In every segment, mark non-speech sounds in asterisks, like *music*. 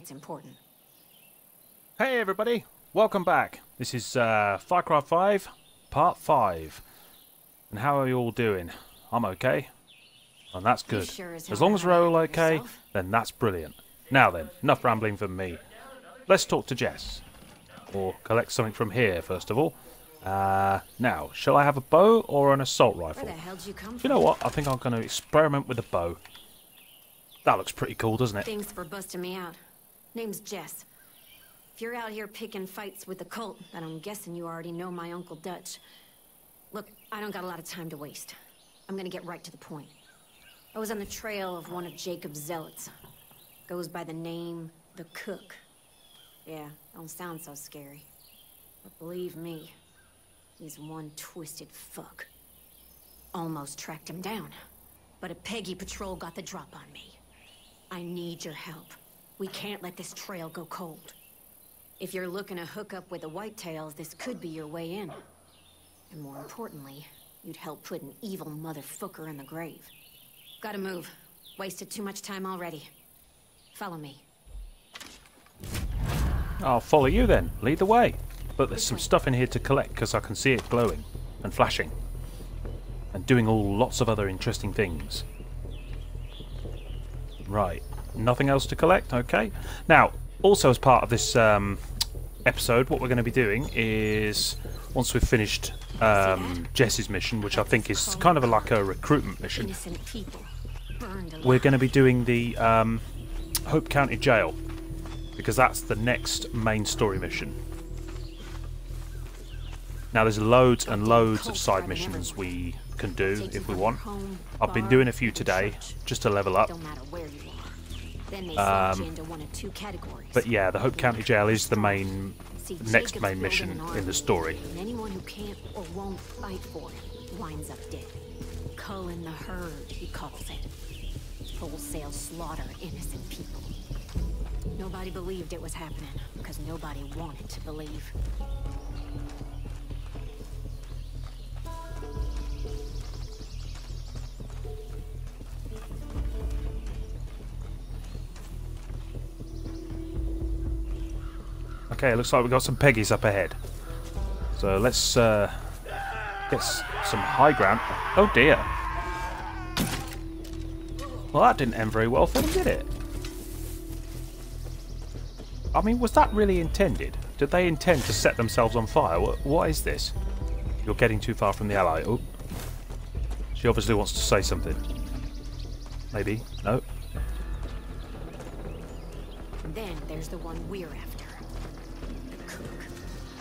Need your help. It's important. Hey everybody, welcome back. This is uh, Far Cry 5, Part 5. And how are you all doing? I'm okay. And that's good. sure as as long as we're all okay, yourself? then that's brilliant. Now then, enough rambling from me. Let's talk to Jess. Or collect something from here, first of all. Uh, now, shall I have a bow or an assault Where rifle? the hell did you come You know what? I think I'm going to experiment with a bow. That looks pretty cool, doesn't it? Thanks for busting me out. Name's Jess. If you're out here picking fights with the cult, then I'm guessing you already know my Uncle Dutch. Look, I don't got a lot of time to waste. I'm gonna get right to the point. I was on the trail of one of Jacob's zealots. Goes by the name The Cook. Yeah, don't sound so scary. But believe me, he's one twisted fuck. Almost tracked him down. But a Peggy patrol got the drop on me. I need your help. We can't let this trail go cold. If you're looking to hook up with the Whitetails, this could be your way in. And more importantly, you'd help put an evil motherfucker in the grave. Gotta move. Wasted too much time already. Follow me. I'll follow you then. Lead the way. But there's some stuff in here to collect because I can see it glowing and flashing and doing all lots of other interesting things. Right. Nothing else to collect. Okay. Now, also as part of this um, episode, what we're going to be doing is once we've finished um, Jess's mission, which I think is kind of a, like a recruitment mission, Innocent people. Burned alive. we're going to be doing the um, Hope County Jail because that's the next main story mission. Now there's loads and loads of side missions we can do if we want. I've been doing a few today just to level up. Um, slot you into one of two categories. But yeah, the Hope County Jail is the main next main mission in the story. And anyone who can't or won't fight for it winds up dead. Culling the herd, he calls it. Wholesale slaughter innocent people. Nobody believed it was happening, because nobody wanted to believe. Okay, looks like we've got some Peggies up ahead. So let's uh, get some high ground. Oh dear. Well, that didn't end very well for them, did it? I mean, was that really intended? Did they intend to set themselves on fire? What, what is this? You're getting too far from the ally. Oh. She obviously wants to say something. Maybe. No. Then there's the one we're after.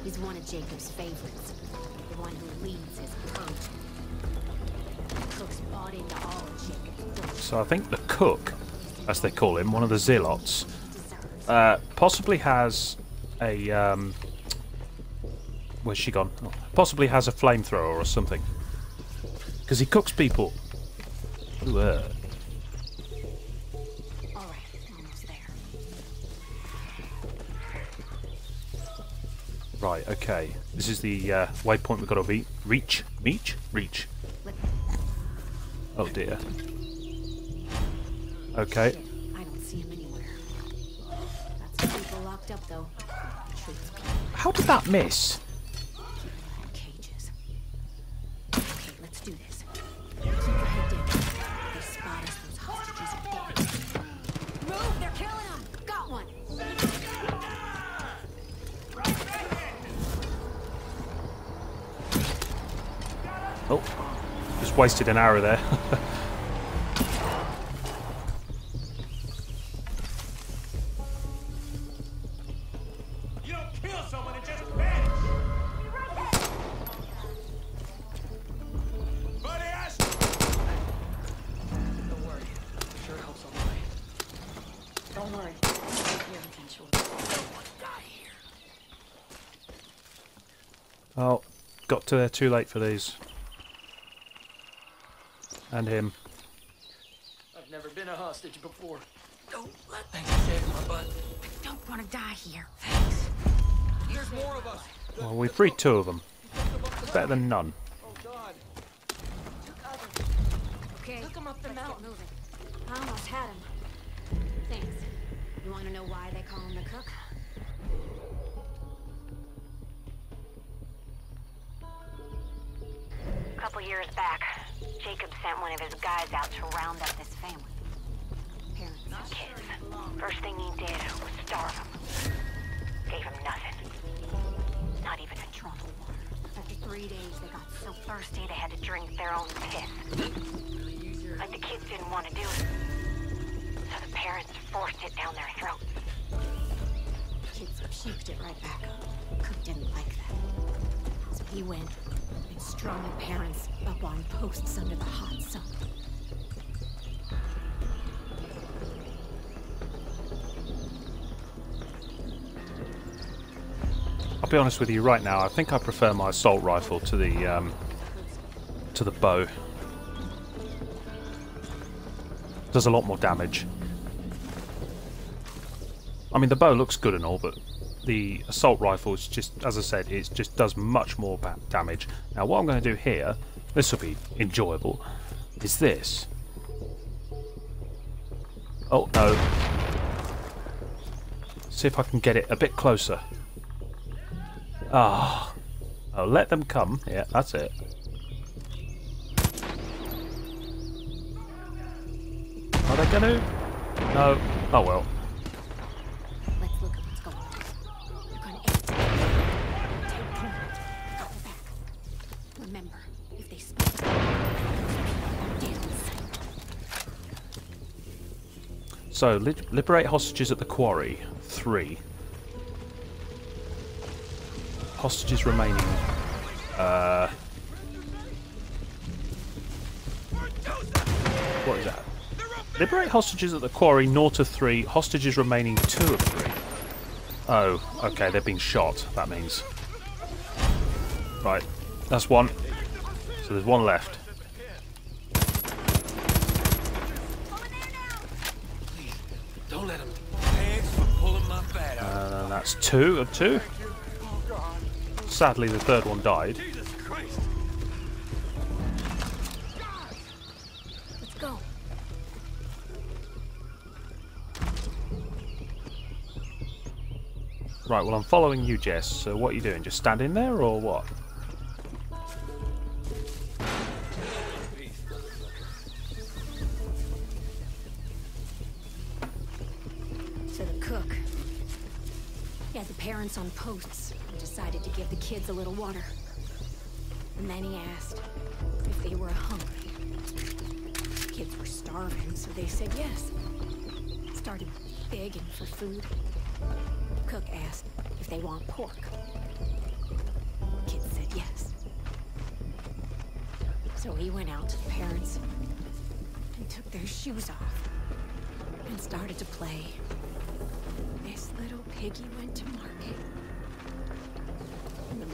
He's one of Jacob's favorites. The one who leads his purge. Cook's bought into all Jacob's. So I think the cook, as they call him, one of the zealots, uh, possibly has a um, where's she gone? Oh, possibly has a flamethrower or something, because he cooks people. Ooh, uh, right, okay. This is the uh, waypoint we've got to re- reach. Reach? Reach. Oh dear. Okay. Shit, I don't see him anywhere. That's people locked up, though. How did that miss? I'll be there. oh, got to there too late for these. And him. I've never been a hostage before. Don't let Thanks for saving my butt. I don't want to die here. There's more of us. Well, we freed two of them. It's Better than none. Oh God. Okay. Took him up the mountain. Moving. I almost had him. Thanks. know why they call him the cook? Jacob sent one of his guys out to round up this family. Parents and kids. First thing he did was starve them. Gave them nothing. Not even a drop of water. After three days, they got so thirsty they had to drink their own piss. Like the kids didn't want to do it. So the parents forced it down their throats. Kids puked it right back up. Cook didn't like that. So he went the parents up on posts under the hot sun. I'll be honest with you right now. I think I prefer my assault rifle to the um, to the bow. Does a lot more damage. I mean, the bow looks good and all, but the assault rifle is just, as I said, it just does much more damage. Now, what I'm going to do here, this will be enjoyable, is this. Oh no! See if I can get it a bit closer. Ah. Oh, let them come. Yeah, that's it. Are they gonna? No. Oh well. So, li liberate hostages at the quarry. Three. Hostages remaining. Uh. What is that? Liberate hostages at the quarry, naught to three. Hostages remaining, two of three. Oh, okay, they're being shot, that means. Right, that's one. So there's one left. That's two of two. Sadly, the third one died. Let's go. Right, well, I'm following you, Jess. So what are you doing? Just standing there, or what? On posts and decided to give the kids a little water. And then he asked if they were hungry. The Kids were starving, so they said yes. Started begging for food. Cook asked if they want pork. Kids said yes. So he went out to the parents and took their shoes off and started to play. This little piggy went to market.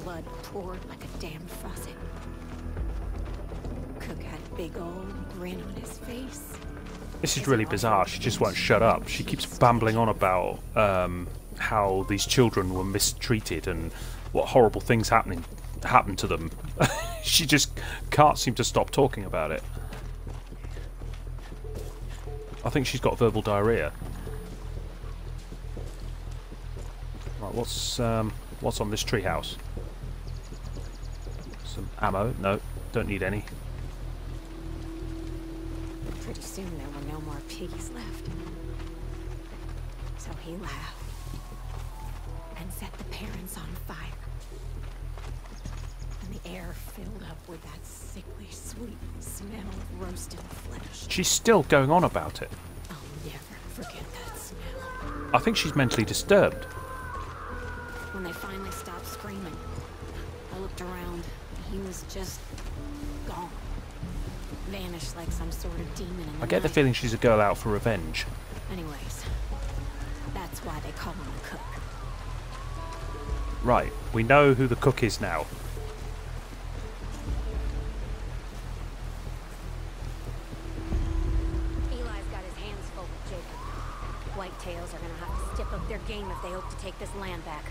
Blood poured like a damn faucet. Cook had a big old grin on his face. This is really bizarre. She just won't shut up. She keeps bambling on about um, how these children were mistreated and what horrible things happening happened to them. *laughs* she just can't seem to stop talking about it. I think she's got verbal diarrhea. Right, what's um, what's on this treehouse? Ammo? No, don't need any. Pretty soon there were no more piggies left. So he laughed and set the parents on fire. And the air filled up with that sickly sweet smell of roasted flesh. She's still going on about it. I'll never forget that smell. I think she's mentally disturbed. When they finally stopped screaming, I looked around. He was just gone. Vanished like some sort of demon in the I get the feeling she's a girl out for revenge. Anyways, that's why they call him the cook. Right, we know who the cook is now. Eli's got his hands full with Jacob. Whitetails are gonna have to step up their game if they hope to take this land back.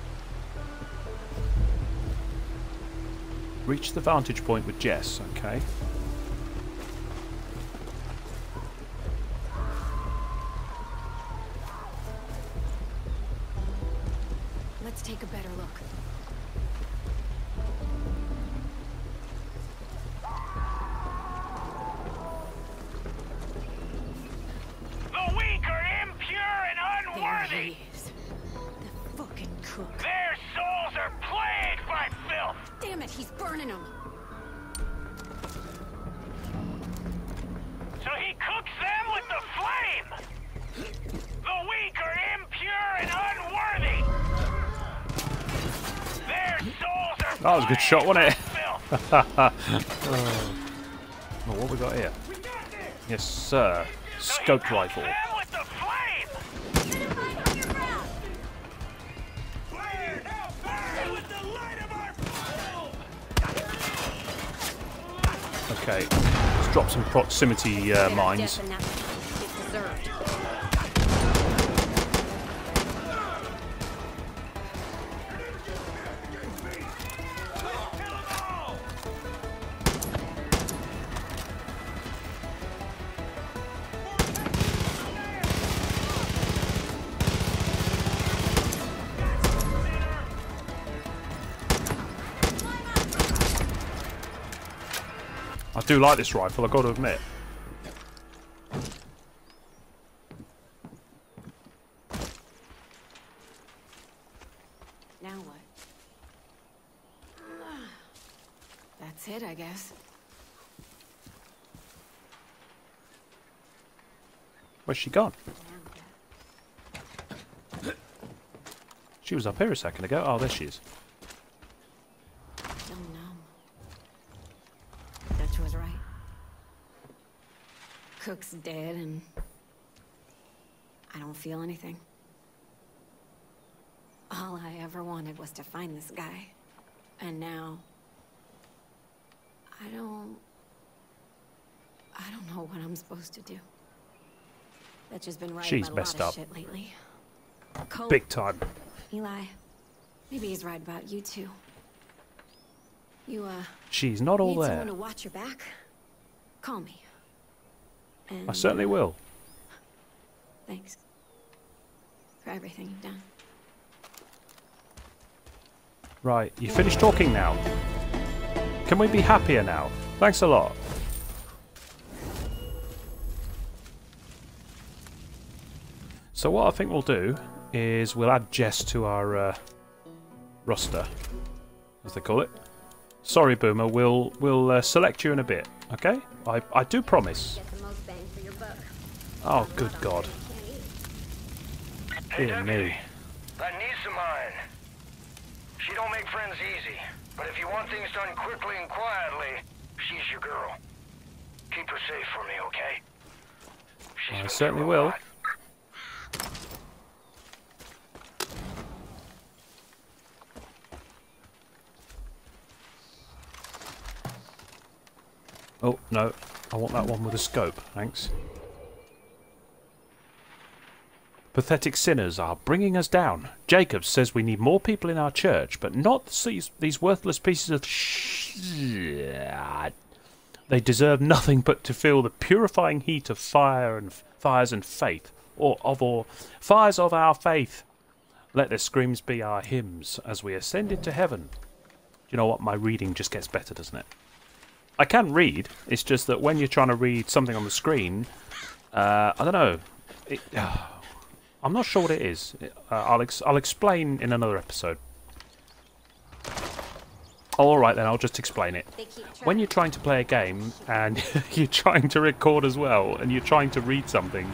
Reach the vantage point with Jess, okay? That was a good shot, wasn't it? *laughs* Oh, what we got here? Yes, sir. So he Scope rifle. them with the flame. Okay, let's drop some proximity uh, mines. Do like this rifle, I've got to admit. Now what? That's it, I guess. Where's she gone? She was up here a second ago. Oh, there she is. Still numb. Dutch was right. Cook's dead and I don't feel anything. All I ever wanted was to find this guy. And now I don't I don't know what I'm supposed to do. Dutch has been right She's messed up. lately. Colt, Big time. Eli, maybe he's right about you too. You, uh, She's not all need there. someone to watch your back? Call me. And, I certainly will. Thanks for everything you've done. Right, you finished talking now. Can we be happier now? Thanks a lot. So what I think we'll do is we'll add Jess to our uh, roster, as they call it. Sorry, Boomer. We'll we'll uh, select you in a bit. Okay? I I do promise. Get the most bang for your buck. Oh, good God. Hey, Dear deputy. me. That niece of mine. She don't make friends easy. But if you want things done quickly and quietly, she's your girl. Keep her safe for me, okay? She's I certainly will. lot. Oh no, I want that one with a scope. Thanks. Pathetic sinners are bringing us down. Jacob says we need more people in our church, but not these, these worthless pieces of sh. They deserve nothing but to feel the purifying heat of fire and fires and faith, or of or fires of our faith. Let their screams be our hymns as we ascend into heaven. You know what? My reading just gets better, doesn't it? I can read. It's just that when you're trying to read something on the screen, uh, I don't know. It, I'm not sure what it is. Uh, I'll ex- I'll explain in another episode. All right then, I'll just explain it. When you're trying to play a game and *laughs* you're trying to record as well, and you're trying to read something,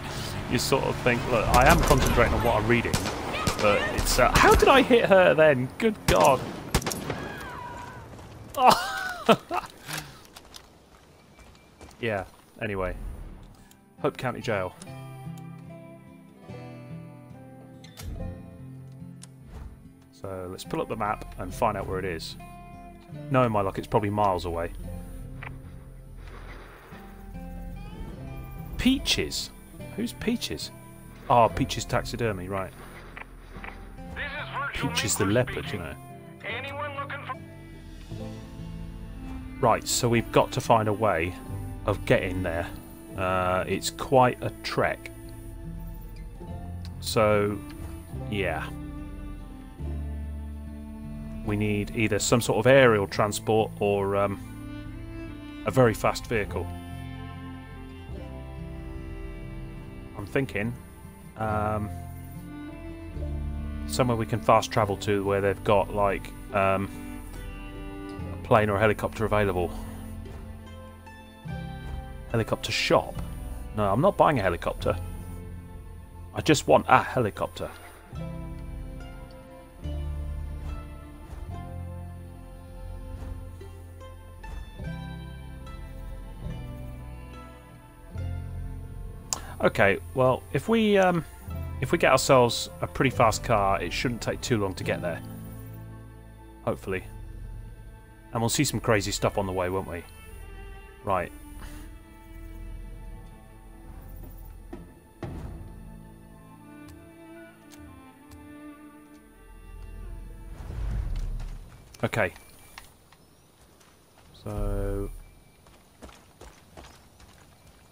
you sort of think, look, I am concentrating on what I'm reading, but it's. Uh, how did I hit her then? Good God. *laughs* Yeah, anyway. Hope County Jail. So let's pull up the map and find out where it is. Knowing my luck, it's probably miles away. Peaches? Who's Peaches? Ah, Peaches Taxidermy, right. This is Peaches the leopard, you know. Anyone looking for... Right, so we've got to find a way of getting there. Uh, it's quite a trek. So, yeah. We need either some sort of aerial transport or um, a very fast vehicle. I'm thinking um, somewhere we can fast travel to where they've got like um, a plane or a helicopter available. Helicopter shop? No, I'm not buying a helicopter. I just want a helicopter. Okay, well, if we um, if we get ourselves a pretty fast car, it shouldn't take too long to get there. Hopefully. And we'll see some crazy stuff on the way, won't we? Right. Okay. So...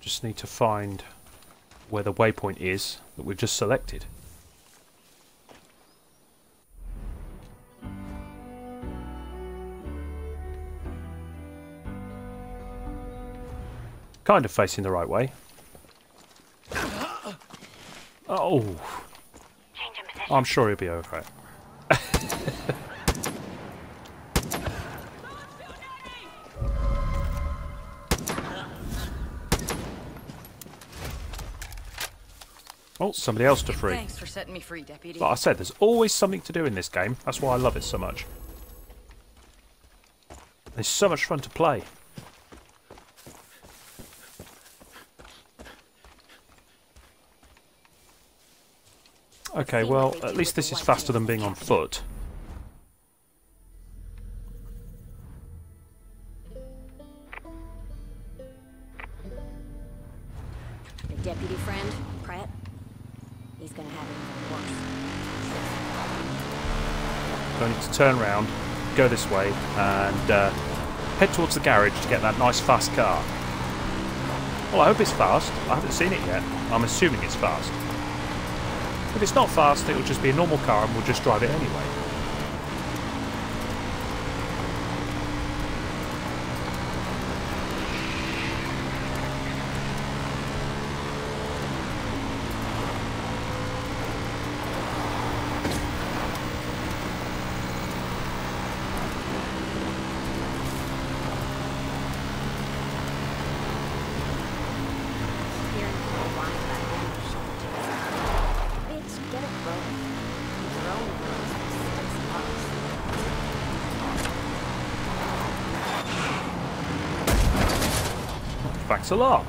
Just need to find where the waypoint is that we've just selected. Kind of facing the right way. Oh. I'm sure he'll be okay. Oh, somebody else to free. Thanks for setting me free, deputy. Like I said, there's always something to do in this game. That's why I love it so much. It's so much fun to play. Okay, well, at least this is faster than being on foot. Turn round, go this way, and uh, head towards the garage to get that nice fast car. Well, I hope it's fast. I haven't seen it yet. I'm assuming it's fast. If it's not fast, it'll just be a normal car and we'll just drive it anyway. Hearing people whine about animal shortages. Bitch, get a growth. Your own girls with six bucks. Thanks a lot.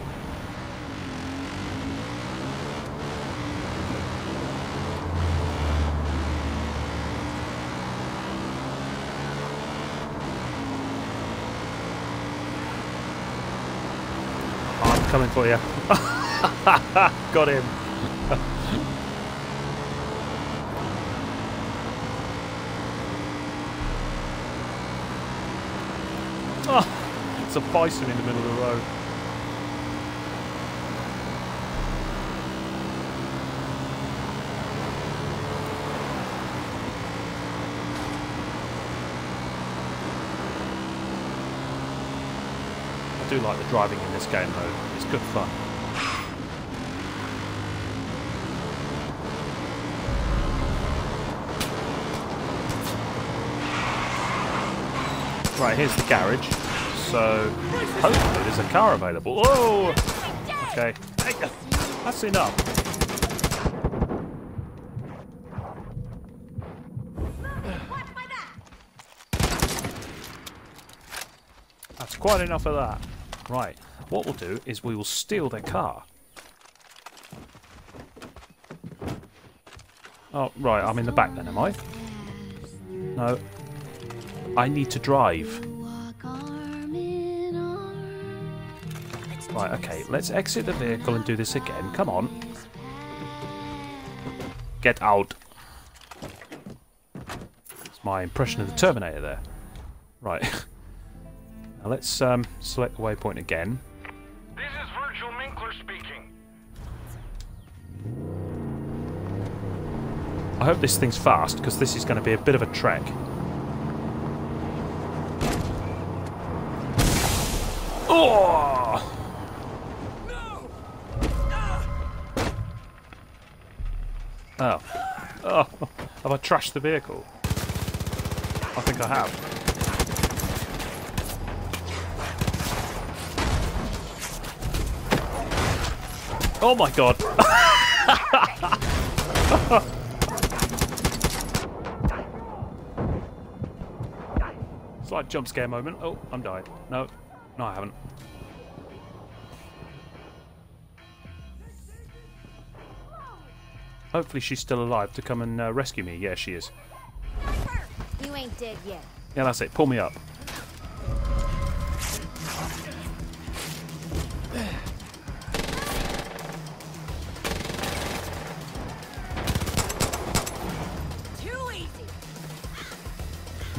I'm coming for you. *laughs* Got him. oh, *laughs* it's a bison in the middle of the road. Do like the driving in this game though. It's good fun. Right, here's the garage. So, hopefully there's a car available. Whoa! Okay. That's enough. That's quite enough of that. Right, what we'll do is we will steal their car. Oh, right, I'm in the back then, am I? No. I need to drive. Right, okay, let's exit the vehicle and do this again. Come on. Get out. It's my impression of the Terminator there. Right. *laughs* Now let's um, select the waypoint again. This is Virgil Minkler speaking. I hope this thing's fast, because this is going to be a bit of a trek. Oh! No! *laughs* Oh. Oh, *laughs* have I trashed the vehicle? I think I have. Oh my god. *laughs* Slight jump scare moment. Oh, I'm died. No, no, I haven't. Hopefully she's still alive to come and uh, rescue me. Yeah, she is. You ain't dead yet. Yeah, that's it. Pull me up.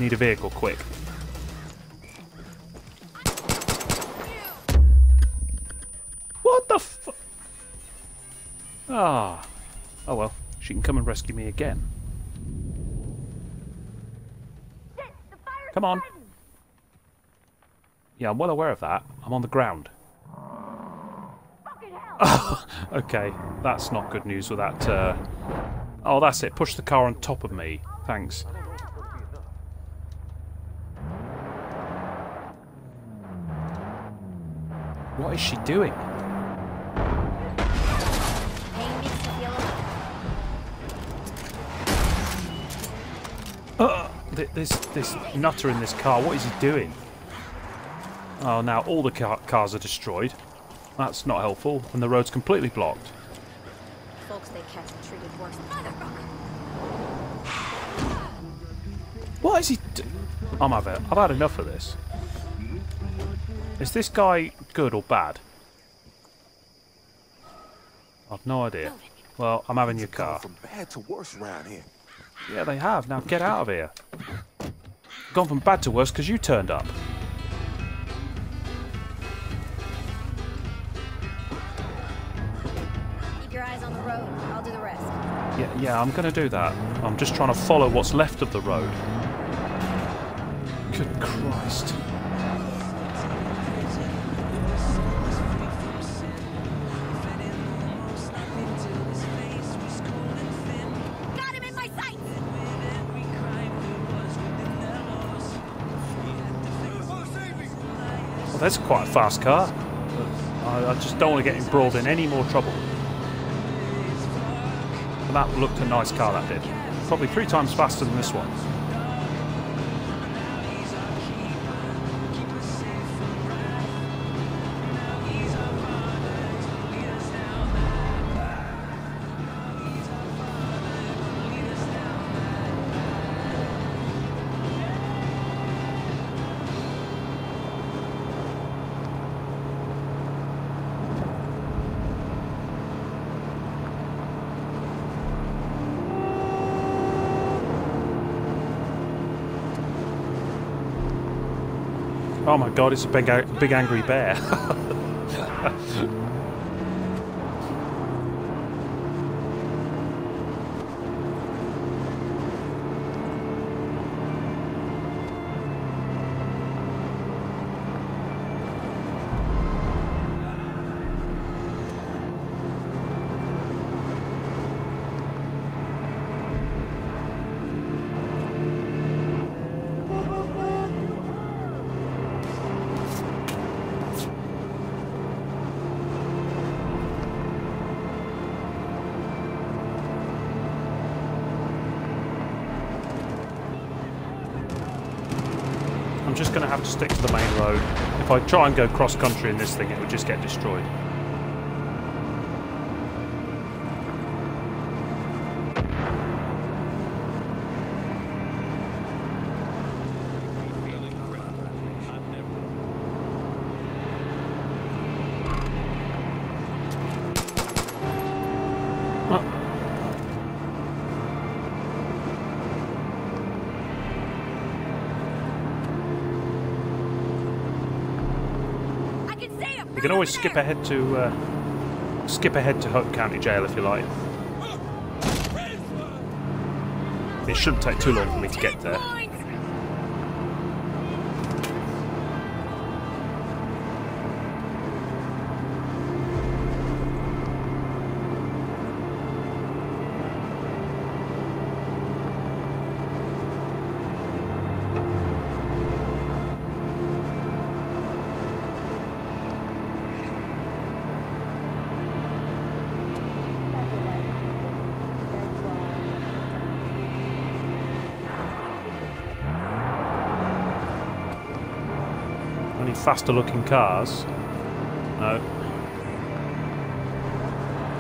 Need a vehicle, quick. What the fu- Ah. Oh well. She can come and rescue me again. Come on. Yeah, I'm well aware of that. I'm on the ground. *laughs* okay, that's not good news with that. Uh... Oh, that's it. Push the car on top of me. Thanks. What is she doing? Pain makes you feel alive. Uh, th- this this nutter in this car. What is he doing? Oh, now all the car- cars are destroyed. That's not helpful, and the road's completely blocked. Folks they catch are treated worse. What is he? D- I'm have it. I've had enough of this. Is this guy good or bad? I've no idea. Well, I'm having your car. From bad to worse around here. Yeah, they have. Now get out of here. Gone from bad to worse because you turned up. Keep your eyes on the road. I'll do the rest. Yeah, yeah, I'm going to do that. I'm just trying to follow what's left of the road. That's quite a fast car. I, I just don't want to get embroiled in any more trouble. And that looked a nice car, that did. Probably three times faster than this one. My god, it's a big, big angry bear. *laughs* I'm just going to have to stick to the main road. If I try and go cross country in this thing, it would just get destroyed. Uh, I can see him! You can always skip ahead to uh, skip ahead to Hope County Jail if you like. It shouldn't take too long for me to get there. Faster looking cars. No.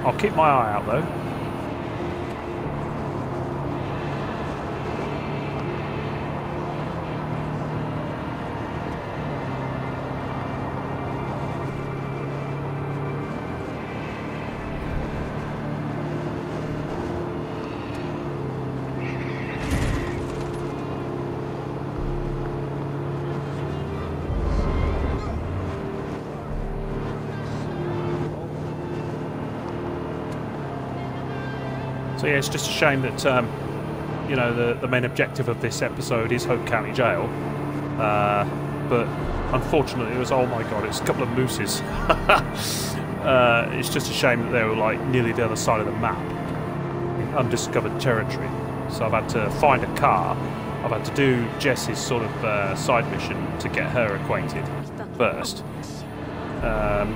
I'll keep my eye out though. So yeah, it's just a shame that um, you know the the main objective of this episode is Hope County Jail, uh, but unfortunately, it was oh my god, it's a couple of mooses. *laughs* uh, it's just a shame that they were like nearly the other side of the map, in undiscovered territory. So I've had to find a car. I've had to do Jess's sort of uh, side mission to get her acquainted first, um,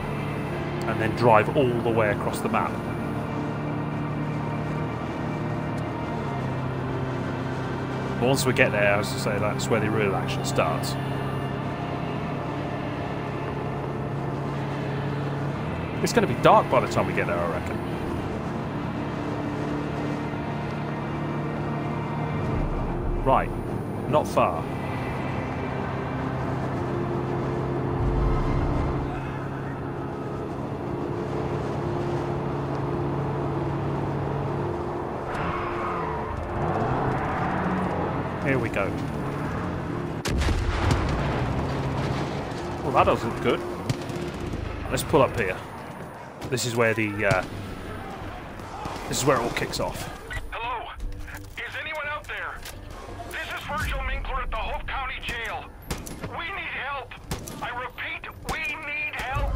and then drive all the way across the map. But once we get there, as I say, that's where the real action starts. It's going to be dark by the time we get there, I reckon. Right, not far. Here we go. Well, that doesn't look good. Let's pull up here. This is where the uh, this is where it all kicks off. Hello? Is anyone out there? This is Virgil Minkler at the Hope County Jail. We need help. I repeat, we need help.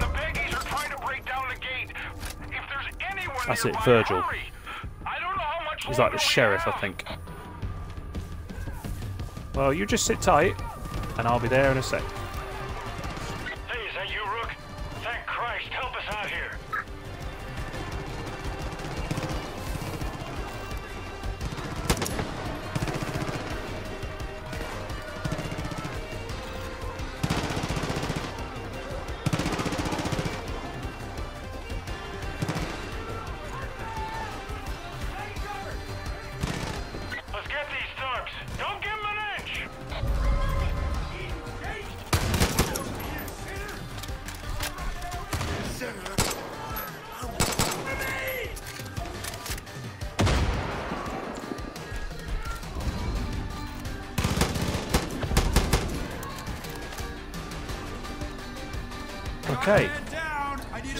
The Peggies are trying to break down the gate. If there's anyone That's it, nearby, Virgil. hurry. I don't know how much He's like the sheriff, I think. Well, you just sit tight, and I'll be there in a sec.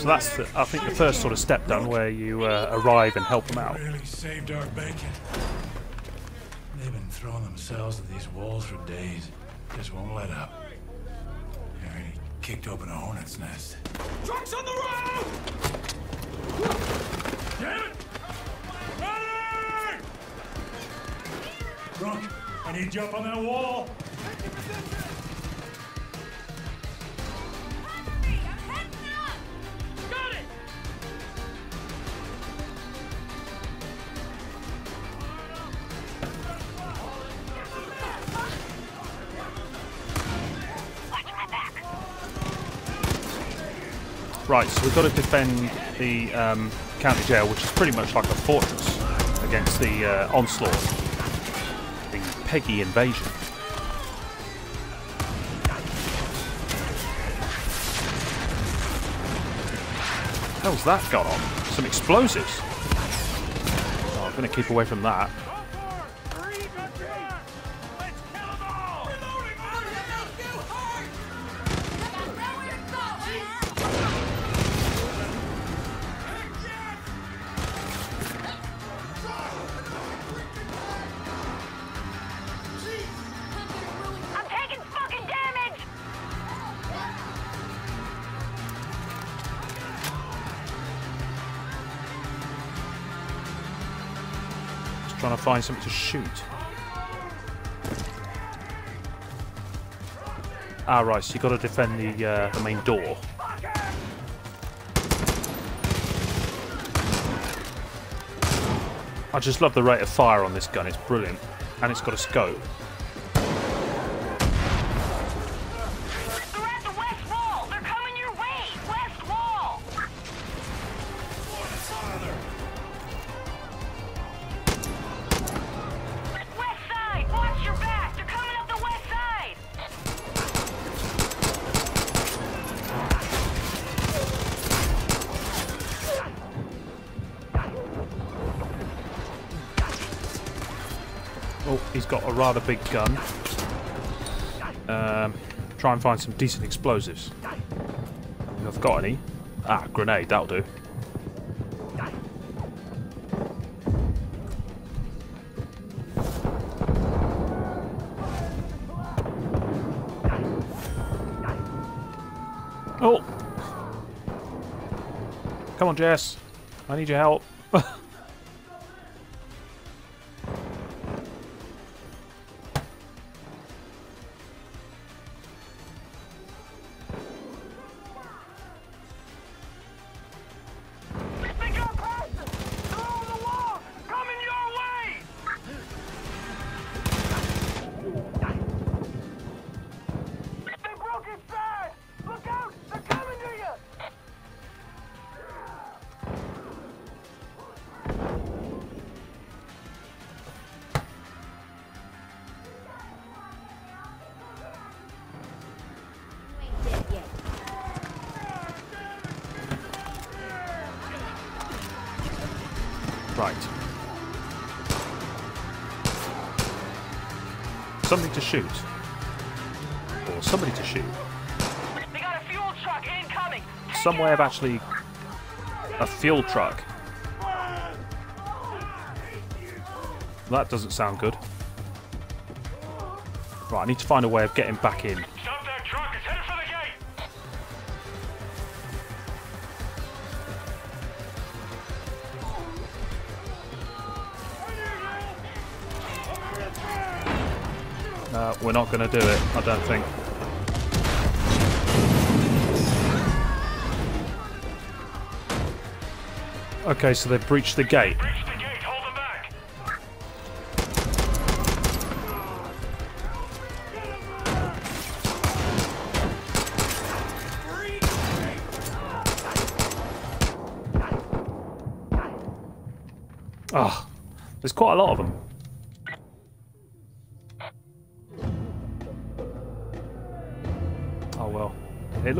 So that's, the, I think, the first sort of step done, where you uh, arrive and help them out. Really saved our bacon. They've been throwing themselves at these walls for days. Just won't let up. They already kicked open a hornet's nest. Trucks on the road! Damn it! Running! Drunk, I need you up on that wall. Right, so we've got to defend the um, county jail, which is pretty much like a fortress against the uh, onslaught, the Peggy invasion. hell's that got on? Some explosives. Oh, I'm going to keep away from that. Find something to shoot. Ah, right, so you've got to defend the, uh, the main door. I just love the rate of fire on this gun, it's brilliant. And it's got a scope. Rather big gun. Um, try and find some decent explosives. If I've got any. Ah, grenade, that'll do. Oh! Come on, Jess. I need your help. Something to shoot. Or somebody to shoot. They got a fuel truck incoming! Some way of actually... A fuel truck. That doesn't sound good. Right, I need to find a way of getting back in. We're not going to do it, I don't think. Okay, so they've breached the gate.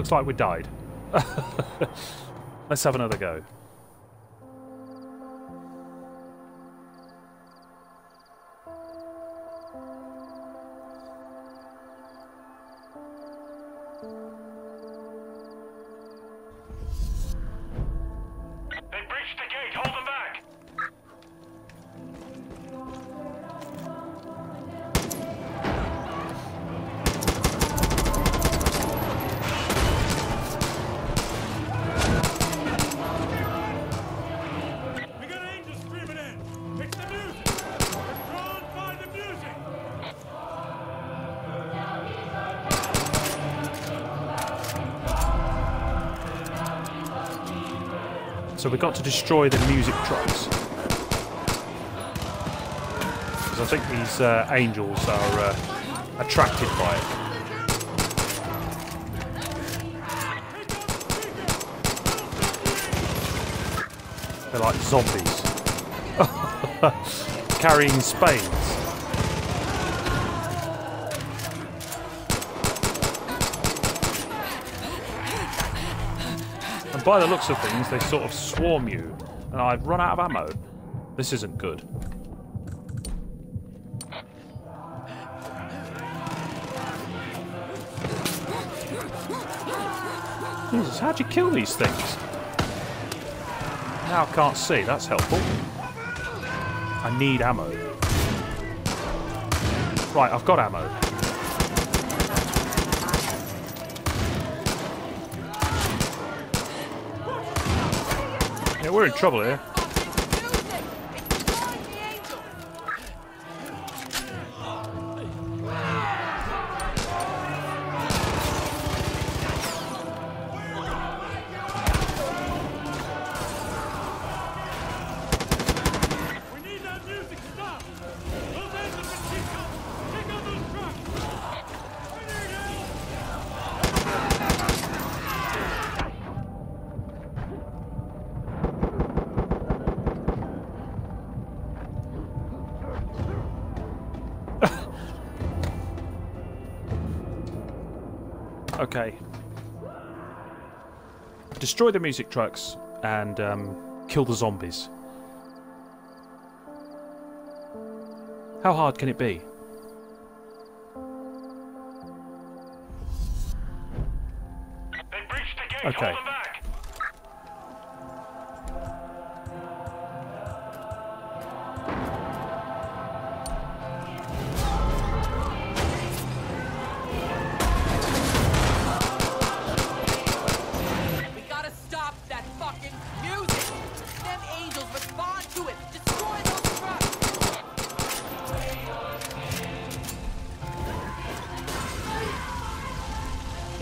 Looks like we died. *laughs* Let's have another go. So we've got to destroy the music trucks. Because I think these uh, angels are uh, attracted by it. They're like zombies. *laughs* Carrying spades. By the looks of things, they sort of swarm you. And I've run out of ammo. This isn't good. Jesus, how'd you kill these things? Now I can't see, that's helpful. I need ammo. Right, I've got ammo. Yeah, we're in trouble here. Destroy the music trucks and um, kill the zombies. How hard can it be? They breached the gate. Okay.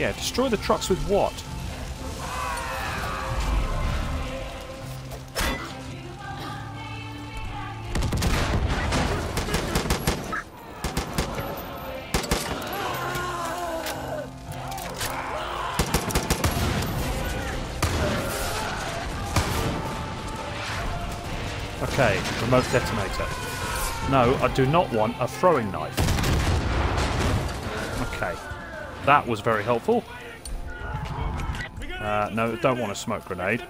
Yeah, destroy the trucks with what? Okay, remote detonator. No, I do not want a throwing knife. That was very helpful. Uh, no, don't want a smoke grenade.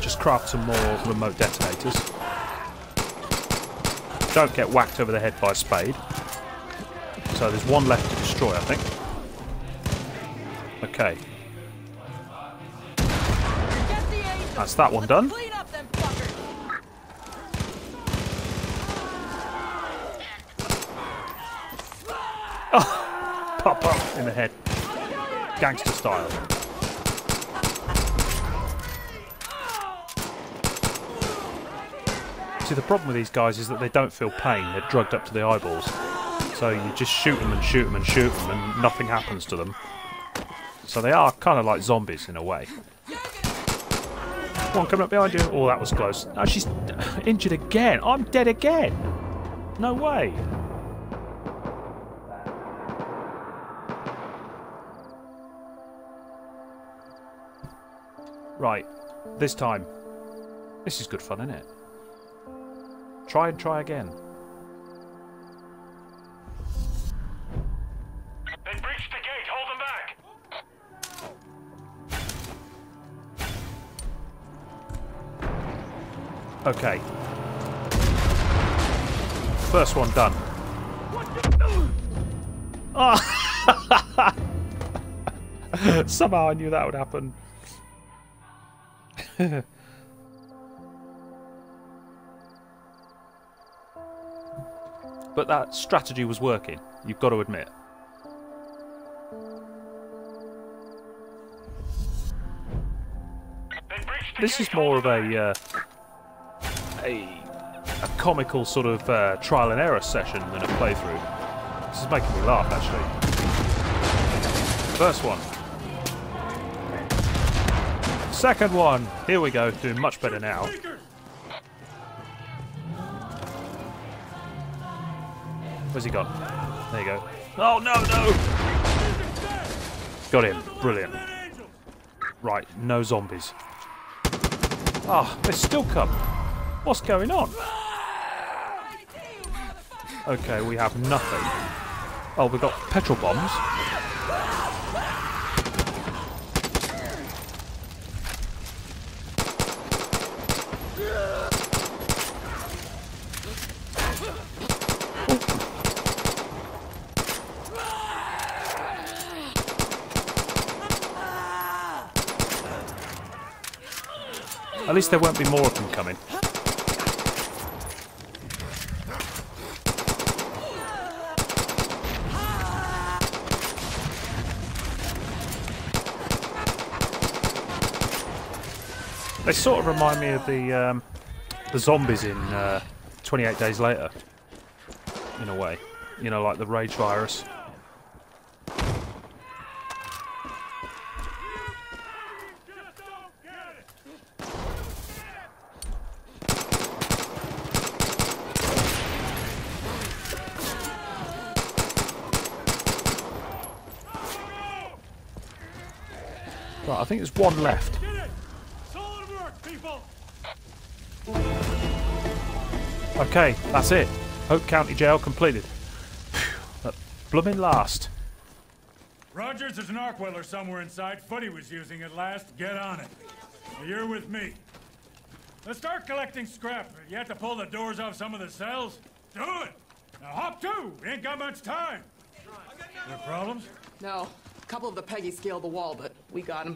Just craft some more remote detonators. Don't get whacked over the head by a spade. So there's one left to destroy, I think. Okay, that's that one done. Clean up them fuckers! Pop, pop in the head. Gangster style. See, the problem with these guys is that they don't feel pain. They're drugged up to the eyeballs. So you just shoot them and shoot them and shoot them and nothing happens to them. So they are kind of like zombies in a way. One coming up behind you. Oh, that was close. No, she's injured again. I'm dead again. No way. Right, this time. This is good fun, isn't it? Try and try again. They breached the gate. Hold them back. Okay. First one done. Ah! *laughs* Somehow I knew that would happen. *laughs* but that strategy was working, you've got to admit. This is more of a uh, a a comical sort of uh, trial and error session than a playthrough. This is making me laugh actually. First one. Second one. Here we go. Doing much better now. Where's he gone? There you go. Oh no no! Got him. Brilliant. Right, no zombies. Ah, they still come. What's going on? Okay, we have nothing. Oh, we've got petrol bombs. At least there won't be more of them coming. They sort of remind me of the um, the zombies in uh, 28 Days Later, in a way. You know, like the rage virus. Think there's one left. Solid work, people! Okay, that's it. Hope County Jail completed. Phew, blooming last. Rogers, there's an arc welder somewhere inside. Footy was using it last. Get on it. You're with me. Let's start collecting scrap. You have to pull the doors off some of the cells. Do it! Now hop to! We ain't got much time. There problems? No. A couple of the Peggy scaled the wall, but we got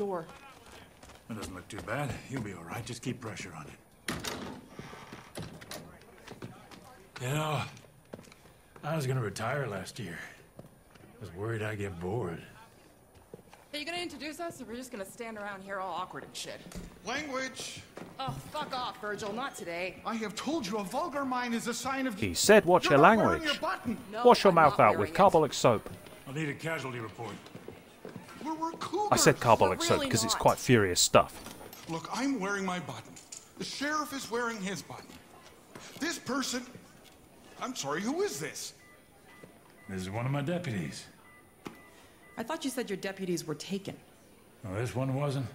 him. Door. That doesn't look too bad. You'll be all right. Just keep pressure on it. You know, I was gonna retire last year. I was worried I'd get bored. Are you gonna introduce us, or we're just gonna stand around here all awkward and shit? Language! Oh, fuck off, Virgil. Not today. I have told you a vulgar mind is a sign of... He said watch You're your language. your button. No, Wash your I'm mouth out with it. carbolic soap. I'll need a casualty report. We're, we're cougars. I said carbolic We're soap because it's quite furious stuff. Look, I'm wearing my button. The sheriff is wearing his button. This person... I'm sorry, who is this? This is one of my deputies. I thought you said your deputies were taken. Well, this one wasn't.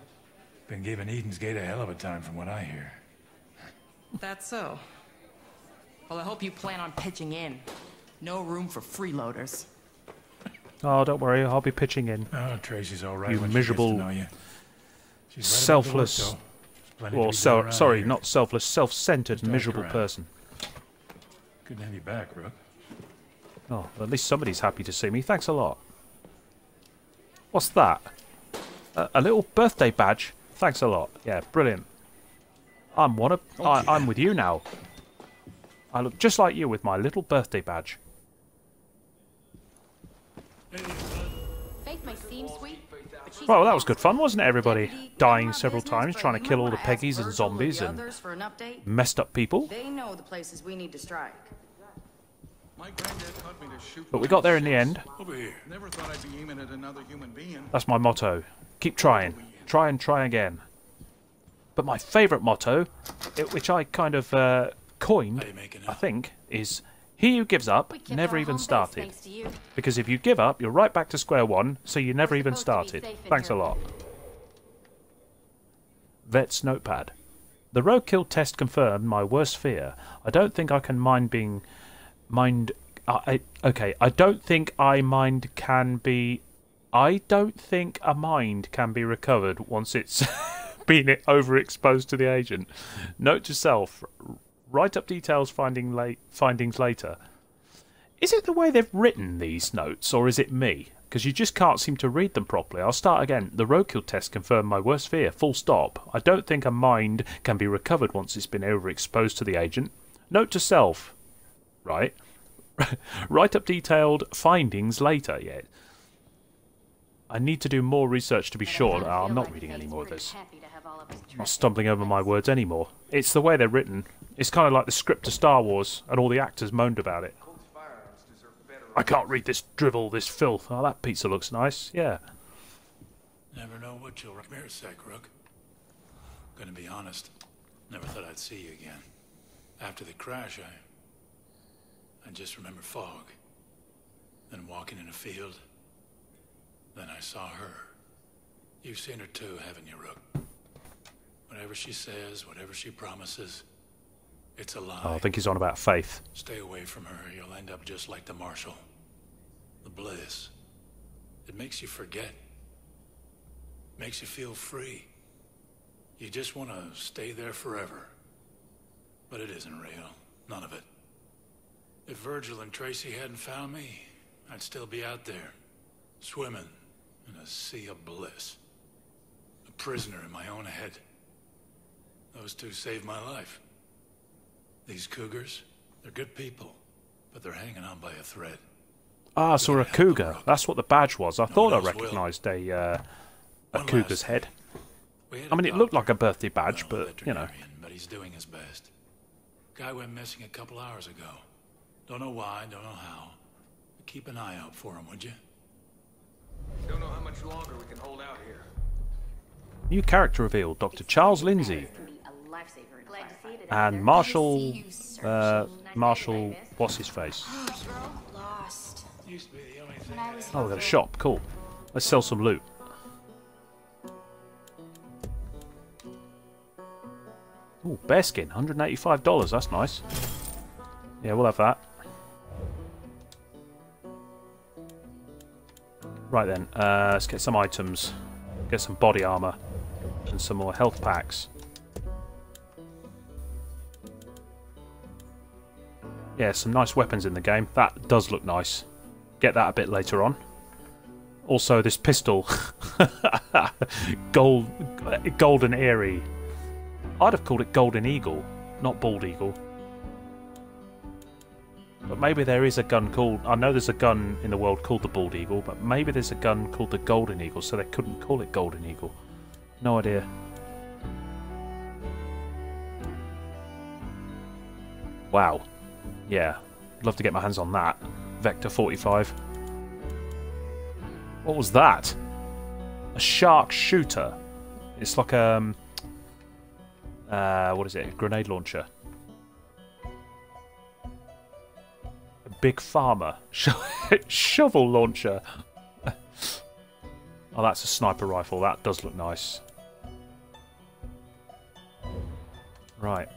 Been giving Eden's Gate a hell of a time from what I hear. That's so. Well, I hope you plan on pitching in. No room for freeloaders. Oh, don't worry, I'll be pitching in. Oh, Tracy's all right You miserable, she gets to know you. She's right work, selfless, though. Well, so, sorry, here. not selfless, self-centered, miserable around. person. Good to have you back, Rook. Oh, at least somebody's happy to see me. Thanks a lot. What's that? A, a little birthday badge. Thanks a lot. Yeah, brilliant. I'm one of. I, Okay. I'm with you now. I look just like you with my little birthday badge. Faith may seem sweet, but she's Well, that was good fun, wasn't it, everybody? Dying several times, trying to kill all the wanna Peggies and zombies and others for an update. messed up people. They know the places we need to strike. My granddad taught me to shoot... But we got there in the end. Over here. Never thought I'd be aiming at another human being. That's my motto. Keep trying. Try and try again. But my favourite motto, which I kind of uh, coined, How you making I think, is He who gives up never even started. thanks to you. Because if you give up, you're right back to square one, so you never even supposed to be started. Thanks a lot. Vet's notepad. The roadkill test confirmed my worst fear. I don't think I can mind being mind. I, I okay. I don't think I mind can be. I don't think a mind can be recovered once it's *laughs* been overexposed to the agent. Note to self: write up details finding findings later. Is it the way they've written these notes, or is it me? Because you just can't seem to read them properly. I'll start again. The roadkill test confirmed my worst fear. Full stop. I don't think a mind can be recovered once it's been overexposed to the agent. Note to self. Right. *laughs* Write up detailed findings later. Yeah. I need to do more research to be sure. I'm not reading any more of this. I'm not stumbling over my words anymore. It's the way they're written. It's kind of like the script to Star Wars, and all the actors moaned about it. I can't read this drivel, this filth. Oh, that pizza looks nice. Yeah. Never know what you'll... A sec, Rook. Gonna be honest. Never thought I'd see you again. After the crash, I... I just remember fog. Then walking in a field. Then I saw her. You've seen her too, haven't you, Rook? Whatever she says, whatever she promises, it's a lie. Oh, I think he's on about faith. Stay away from her. You'll end up just like the Marshal. The bliss. It makes you forget. Makes you feel free. You just want to stay there forever. But it isn't real. None of it. If Virgil and Tracy hadn't found me, I'd still be out there, swimming in a sea of bliss. A prisoner in my own head. Those two saved my life. These cougars, they're good people, but they're hanging on by a thread. Ah, saw a cougar. That's what the badge was. I thought I else will. recognised a uh, a One cougar's head. I mean, it looked like a birthday badge, but you know. But he's doing his best. Guy went missing a couple hours ago. Don't know why, don't know how. But keep an eye out for him, would you? Don't know how much longer we can hold out here. New character revealed: Dr. Charles Lindsey and Marshall. Uh, Marshall, what's his face? *gasps* Lost. Used to be the only thing. When I was Oh, we got a shop. Cool. Let's sell some loot. Ooh, bearskin, $185. That's nice. Yeah, we'll have that. Right then, uh, let's get some items. Get some body armor and some more health packs. Yeah, some nice weapons in the game. That does look nice. Get that a bit later on. Also, this pistol. *laughs* Gold, golden Eerie. I'd have called it Golden Eagle, not Bald Eagle. But maybe there is a gun called... I know there's a gun in the world called the Bald Eagle, but maybe there's a gun called the Golden Eagle, so they couldn't call it Golden Eagle. No idea. Wow. Yeah. Love to get my hands on that. Vector 45. What was that? A shark shooter. It's like um uh what is it? A grenade launcher. Big farmer. *laughs* Shovel launcher. oh, that's a sniper rifle. That does look nice. Right.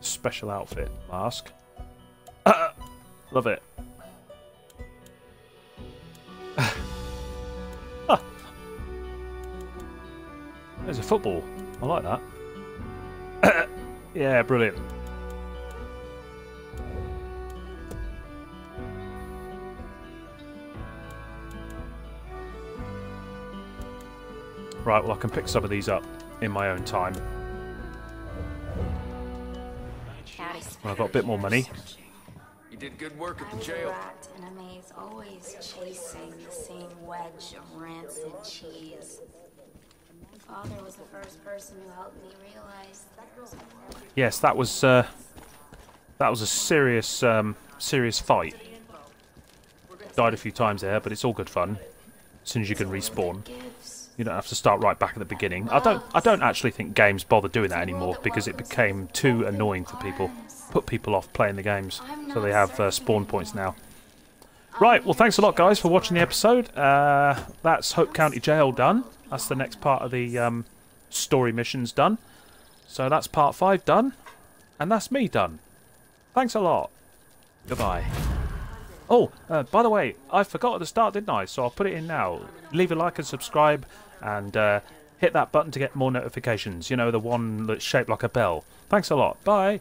Special outfit. Mask. *coughs* Love it. *coughs* Ah. There's a football. I like that. *coughs* yeah, brilliant. Right, well I can pick some of these up in my own time. When I've got a bit more money. You did good work at the was a jail. in a maze, always chasing the same wedge of rancid cheese. My father was the first person who helped me realize there was. Yes, that was uh, that was a serious um, serious fight. Died a few times there, but it's all good fun. As soon as you can respawn, Gives. You don't have to start right back at the beginning. I don't I don't actually think games bother doing that anymore because it became too annoying for people. Put people off playing the games, so they have uh, spawn points now. Right, well, thanks a lot, guys, for watching the episode. Uh, that's Hope County Jail done. That's the next part of the um, story missions done. So that's part five done, and that's me done. Thanks a lot. Goodbye. Oh, uh, by the way, I forgot at the start, didn't I? So I'll put it in now. Leave a like and subscribe, and uh, hit that button to get more notifications. You know, the one that's shaped like a bell. Thanks a lot. Bye.